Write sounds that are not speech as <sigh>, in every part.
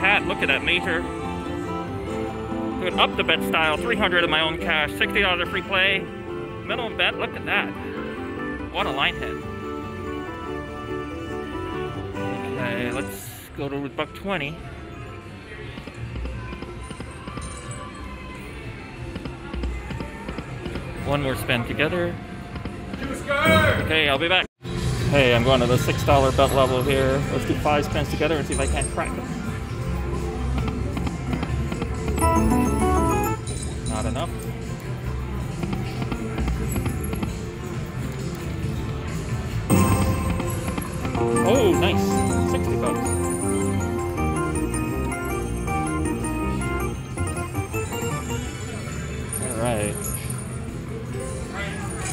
hat. Look at that major. Good up the bet style. 300 of my own cash. $60 free play. Minimum bet. Look at that. What a line hit. Okay, let's go to buck 20. One more spin together. Okay, I'll be back. Hey, I'm going to the $6 bet level here. Let's do five spins together and see if I can't crack it. Not enough. Oh, nice. 60 bucks. All right.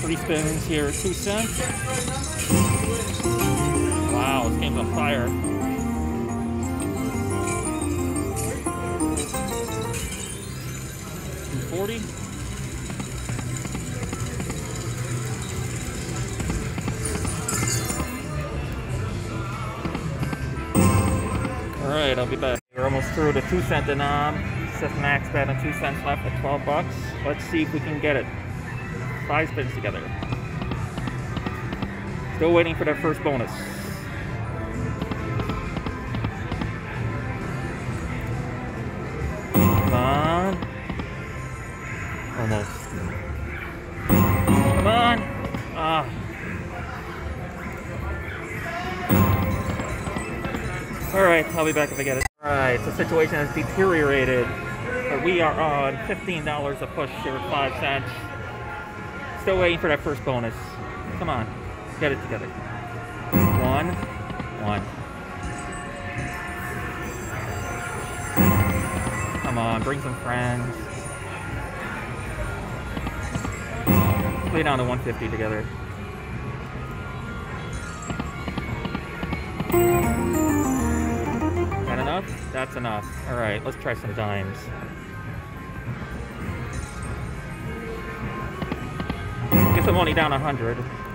Three spins here, two cents. Wow, this game's on fire. Two forty. All right, I'll be back. We're almost through the two cent denom. Seth Max bet on two cents left at 12 bucks. Let's see if we can get it. Five spins together. Still waiting for that first bonus. Almost. Come on. Ah. Alright, I'll be back if I get it. Alright, the situation has deteriorated. But we are on $15 a push here 5 cents. Still waiting for that first bonus. Come on, get it together. One, one. Come on, bring some friends. Play down to 150 together. That enough? That's enough. Alright, let's try some dimes. Guess I'm down 100.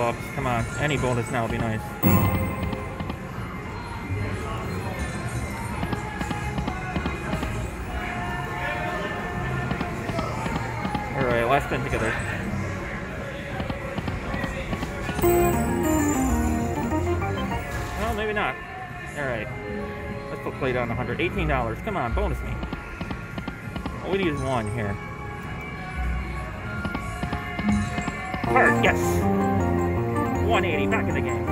12. Come on. Any bonus now would be nice. Alright, last spin together. Well, maybe not. Alright. Let's put play down 100. $18. Come on, bonus me. All we need is one here. Heart, yes! 180, back in the game.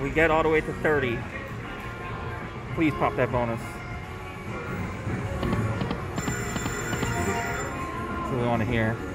We get all the way to 30. Please pop that bonus. What we want to hear.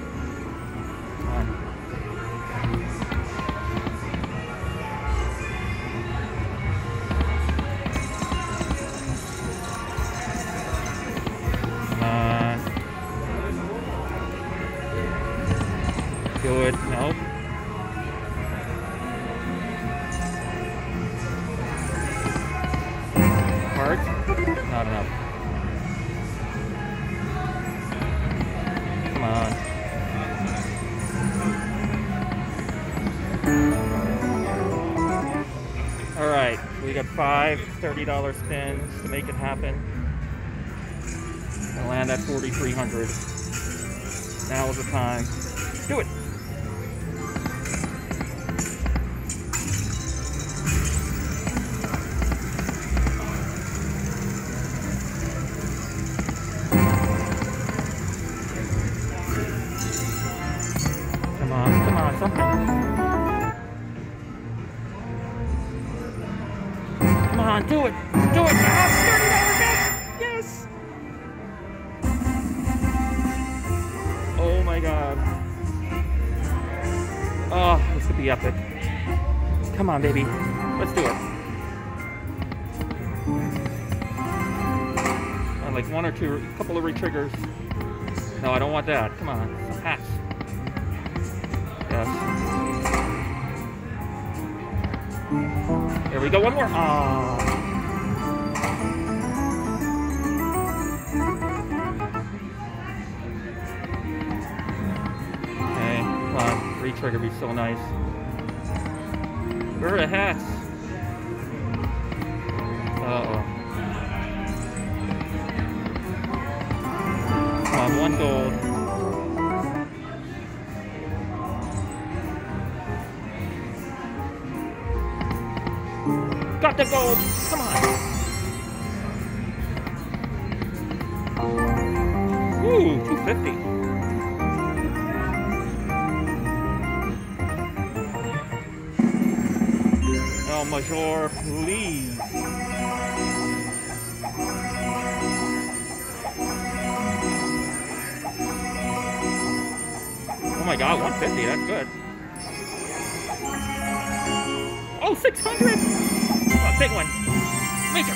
25 $30 spins to make it happen. And land at 4,300. Now is the time. Do it. My god. Oh, this could be epic. Come on, baby. Let's do it. Uh, like one or two, a couple of retriggers. No, I don't want that. Come on. Hats. Yes. Here we go, one more. Aww. Re-trigger be so nice. Where are the hats? Uh-oh. Come on, one gold. Got the gold! Come on! Ooh, 250. Major, please. Oh my god, 150, that's good. Oh, 600! A big one. Major.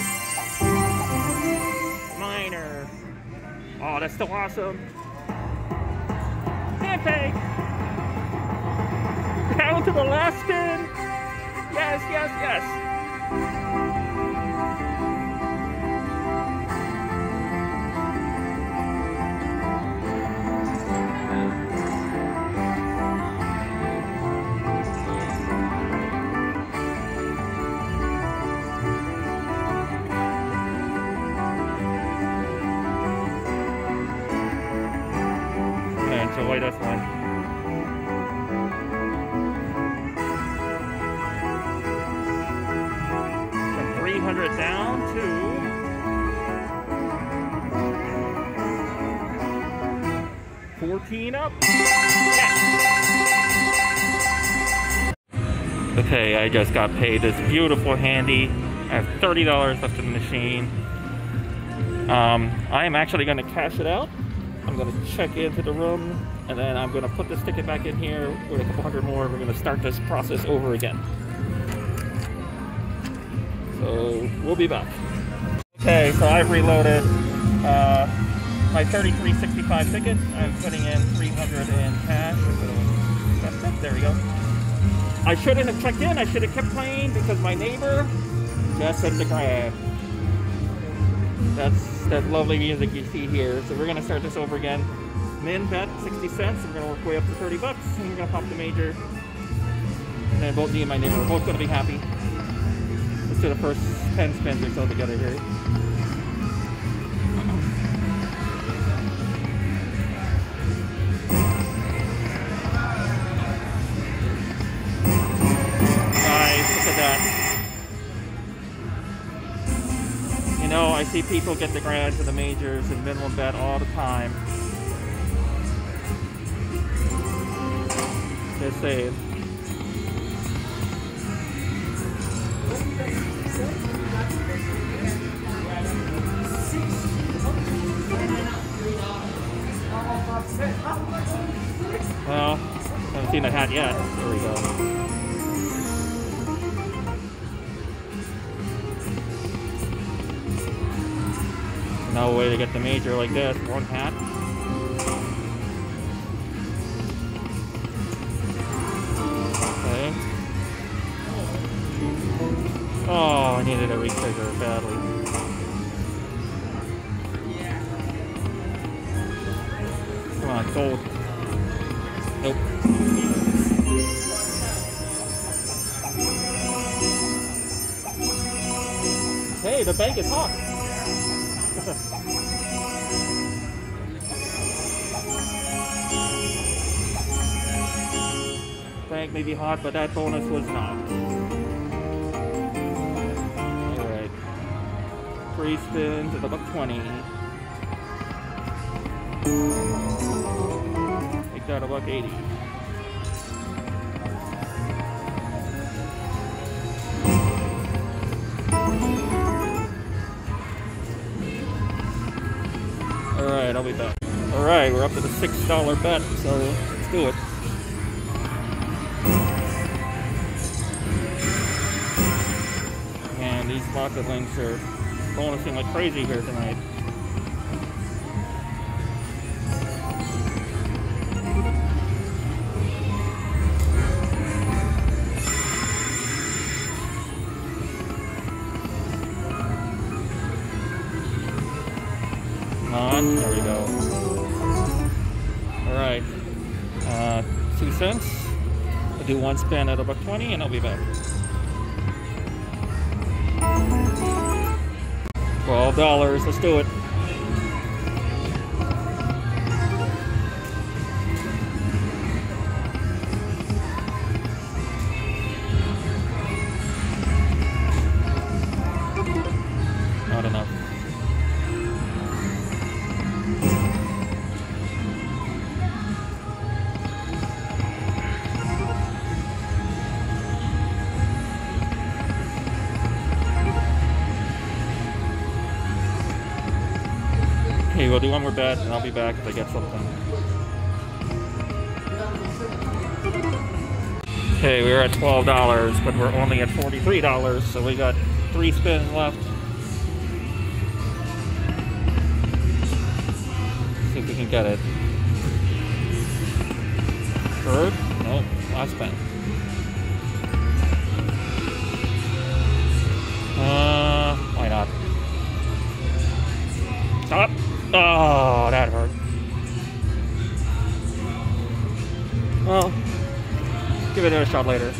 Minor. Oh, that's still awesome. Pancake! Down to the last spin! Yes, yes, yes! 14 up. Okay, I just got paid this beautiful handpay. I have $30 left in the machine. Um, I am actually going to cash it out. I'm going to check into the room and then I'm going to put this ticket back in here with a couple hundred more. We're going to start this process over again. So we'll be back. Okay, so I've reloaded uh, my 3365 ticket. I'm putting in 300 in cash. That's it. There we go. I shouldn't have checked in. I should have kept playing because my neighbor just hit the grab. That's that lovely music you see here. So we're gonna start this over again. Min bet 60 cents. We're gonna work way up to 30 bucks, and we're gonna pop the major. And then both me and my neighbor are both gonna be happy. Let's do the first 10 spins or so together here. Nice, that. You know, I see people get the grand to the majors and minimum bet all the time. Just saying. Well, I haven't seen the hat yet. There we go. Way to get the major like this. One hat. Okay. Oh, I needed a retrigger badly. Come on, gold. Nope. Hey, the bank is hot. <laughs> Bank may be hot, but that bonus was not. Alright. Three spins at about 20. Make that a buck 80. Alright, I'll be back. Alright, we're up to the $6 bet, so let's do it. Man, these Lock It Links are bonusing like crazy here tonight. All right, uh, two cents. I'll do one spin at a buck twenty, and I'll be back. Twelve dollars. Let's do it. Okay, we'll do one more bet and I'll be back if I get something. Okay, we were at $12, but we're only at $43, so we got three spins left. See if we can get it. Third? Nope, last spin. Oh, that hurt. Well, give it a shot later.